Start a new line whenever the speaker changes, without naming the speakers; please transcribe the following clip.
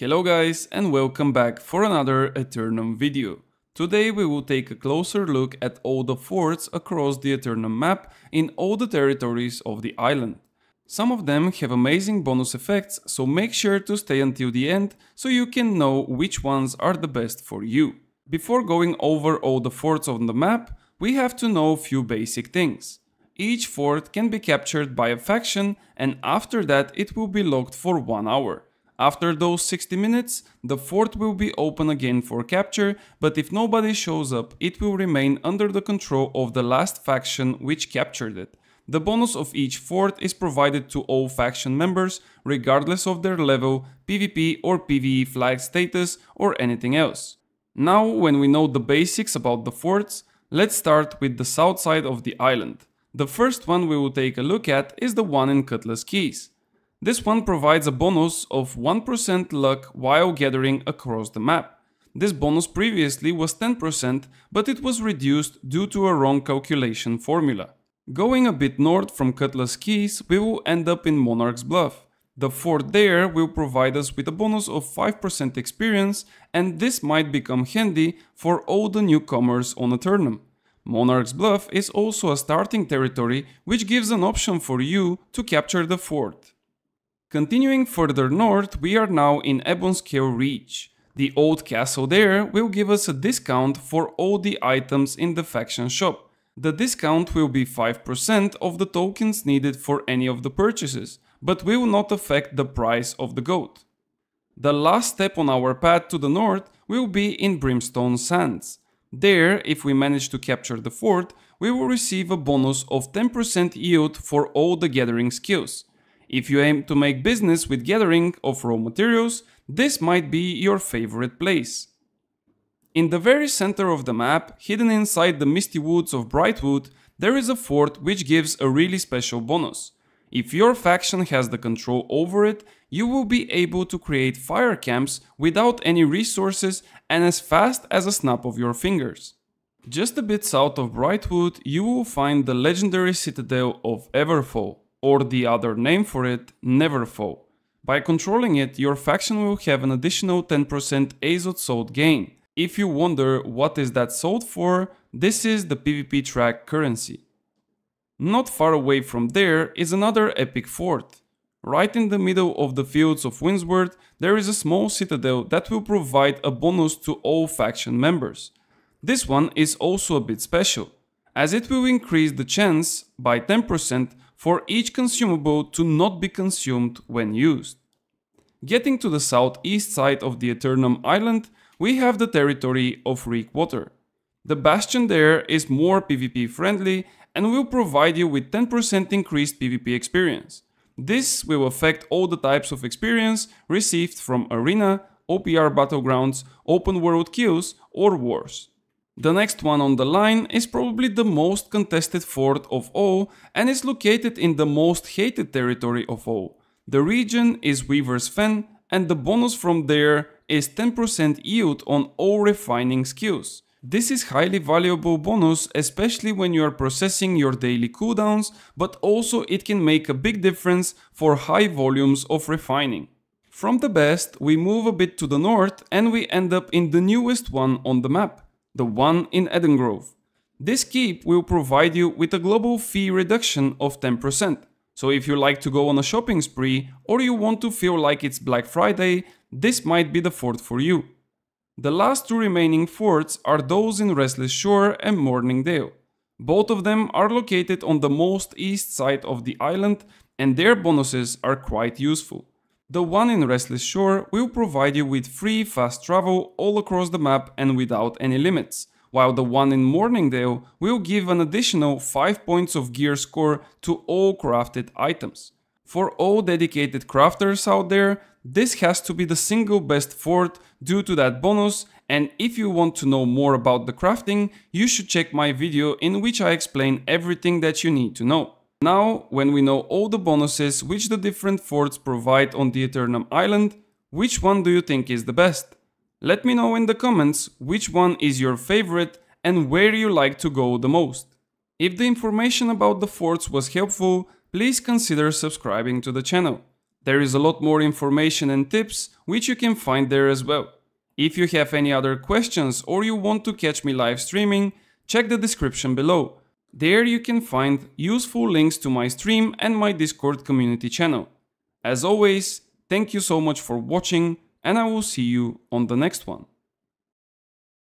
Hello guys and welcome back for another Aeternum video. Today we will take a closer look at all the forts across the Aeternum map in all the territories of the island. Some of them have amazing bonus effects, so make sure to stay until the end so you can know which ones are the best for you. Before going over all the forts on the map, we have to know a few basic things. Each fort can be captured by a faction and after that it will be locked for 1 hour. After those 60 minutes, the fort will be open again for capture, but if nobody shows up, it will remain under the control of the last faction which captured it. The bonus of each fort is provided to all faction members, regardless of their level, PvP or PvE flag status or anything else. Now, when we know the basics about the forts, let's start with the south side of the island. The first one we will take a look at is the one in Cutlass Keys. This one provides a bonus of 1% luck while gathering across the map. This bonus previously was 10%, but it was reduced due to a wrong calculation formula. Going a bit north from Cutlass Keys, we will end up in Monarch's Bluff. The fort there will provide us with a bonus of 5% experience, and this might become handy for all the newcomers on Aeternum. Monarch's Bluff is also a starting territory, which gives an option for you to capture the fort. Continuing further north, we are now in Ebonscale Reach. The old castle there will give us a discount for all the items in the faction shop. The discount will be 5% of the tokens needed for any of the purchases, but will not affect the price of the goat. The last step on our path to the north will be in Brimstone Sands. There, if we manage to capture the fort, we will receive a bonus of 10% yield for all the gathering skills. If you aim to make business with gathering of raw materials, this might be your favorite place. In the very center of the map, hidden inside the misty woods of Brightwood, there is a fort which gives a really special bonus. If your faction has the control over it, you will be able to create fire camps without any resources and as fast as a snap of your fingers. Just a bit south of Brightwood, you will find the legendary citadel of Everfall or the other name for it, Neverfall. By controlling it, your faction will have an additional 10% Azoth Salt gain. If you wonder what is that salt for, this is the PvP track currency. Not far away from there is another epic fort. Right in the middle of the fields of Windsward, there is a small citadel that will provide a bonus to all faction members. This one is also a bit special, as it will increase the chance by 10% for each consumable to not be consumed when used. Getting to the southeast side of the Aeternum Island, we have the territory of Reekwater. The bastion there is more PvP friendly and will provide you with 10% increased PvP experience. This will affect all the types of experience received from Arena, OPR Battlegrounds, Open World Kills or Wars. The next one on the line is probably the most contested fort of all and is located in the most hated territory of all. The region is Weaver's Fen and the bonus from there is 10% yield on all refining skills. This is highly valuable bonus especially when you are processing your daily cooldowns, but also it can make a big difference for high volumes of refining. From the best, we move a bit to the north and we end up in the newest one on the map the one in Edengrove. This keep will provide you with a global fee reduction of 10%. So if you like to go on a shopping spree or you want to feel like it's Black Friday, this might be the fort for you. The last two remaining forts are those in Restless Shore and Mourningdale. Both of them are located on the most east side of the island and their bonuses are quite useful. The one in Restless Shore will provide you with free fast travel all across the map and without any limits, while the one in Mourningdale will give an additional 5 points of gear score to all crafted items. For all dedicated crafters out there, this has to be the single best fort due to that bonus and if you want to know more about the crafting, you should check my video in which I explain everything that you need to know. Now, when we know all the bonuses which the different forts provide on the Aeternum Island, which one do you think is the best? Let me know in the comments which one is your favorite and where you like to go the most. If the information about the forts was helpful, please consider subscribing to the channel. There is a lot more information and tips which you can find there as well. If you have any other questions or you want to catch me live streaming, check the description below. There you can find useful links to my stream and my Discord community channel. As always, thank you so much for watching and I will see you on the next one.